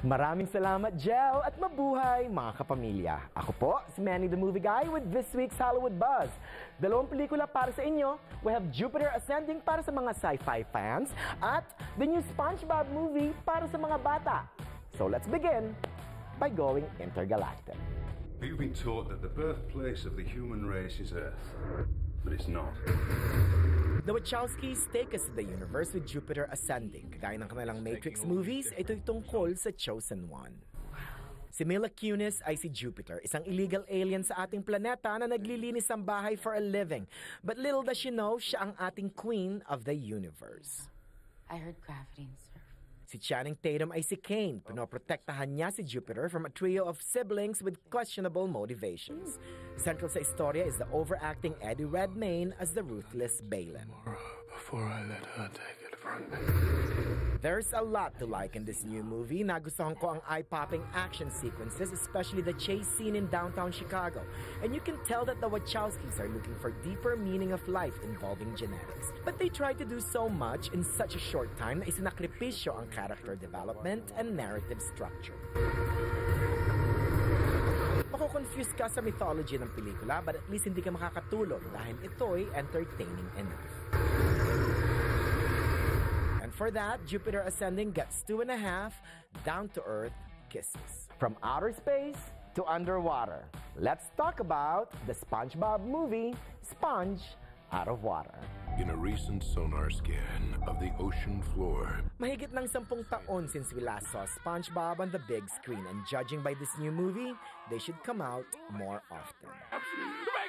Maraming salamat, Jel, at mabuhay mga kapamilya. Ako po, si Manny the Movie Guy with this week's Hollywood Buzz. Dalawang pelikula para sa inyo. We have Jupiter Ascending para sa mga sci-fi fans at the new SpongeBob movie para sa mga bata. So let's begin by going intergalactic. We've been taught that the birthplace of the human race is Earth, but it's not. The Wachowskis take us to the universe with Jupiter Ascending. Kagaya ng kanilang Matrix movies, ito'y tungkol sa Chosen One. Si Mila Kunis ay si Jupiter, isang illegal alien sa ating planeta na naglilinis ng bahay for a living. But little does she know, siya ang ating queen of the universe. I heard gravity and surf. Si Channing Tatum ay si Kane. Pinoprotektahan niya si Jupiter from a trio of siblings with questionable motivations. Central sa istorya is the overacting Eddie Redmayne as the ruthless Balin. Before I let her take it from me. There's a lot to like in this new movie. Nagustuhan ko ang eye-popping action sequences, especially the chase scene in downtown Chicago. And you can tell that the Wachowskis are looking for deeper meaning of life involving genetics. But they try to do so much in such a short time na isinakripisyo ang character development and narrative structure. Mako-confuse ka sa mythology ng pelikula but at least hindi ka makakatulog dahil ito'y entertaining enough. And for that, Jupiter Ascending gets two and a half down-to-earth kisses. From outer space to underwater, let's talk about the SpongeBob movie, Sponge Out of Water. In a recent sonar scan of the ocean floor, Mahigit ng sampung taon since we last saw SpongeBob on the big screen and judging by this new movie, they should come out more often.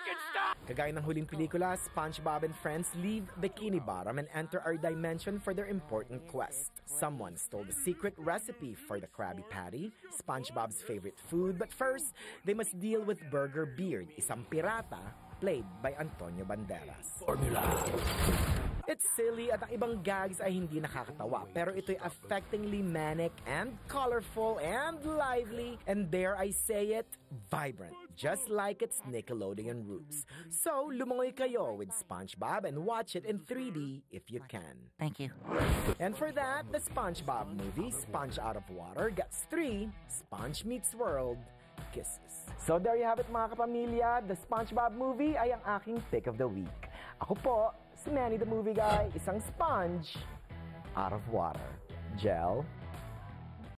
Kagaya ng huling pelikula, SpongeBob and friends leave Bikini Bottom and enter our dimension for their important quest. Someone stole the secret recipe for the Krabby Patty, SpongeBob's favorite food, but first, they must deal with Burger Beard, isang pirata played by Antonio Banderas. It's silly at ang ibang gags ay hindi nakakatawa pero ito'y affectingly manic and colorful and lively and dare I say it, vibrant, just like its Nickelodeon roots. So, lumangoy kayo with SpongeBob and watch it in 3D if you can. Thank you. And for that, the SpongeBob movie, Sponge Out of Water, gets three Sponge Meets World kisses. So there you have it mga kapamilya, the SpongeBob movie ay ang aking pick of the week. Ako po, si Manny the Movie Guy, isang sponge out of water. Gel,